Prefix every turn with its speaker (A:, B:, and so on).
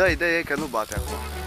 A: Da, dă-i, dă-i, că nu bate acum.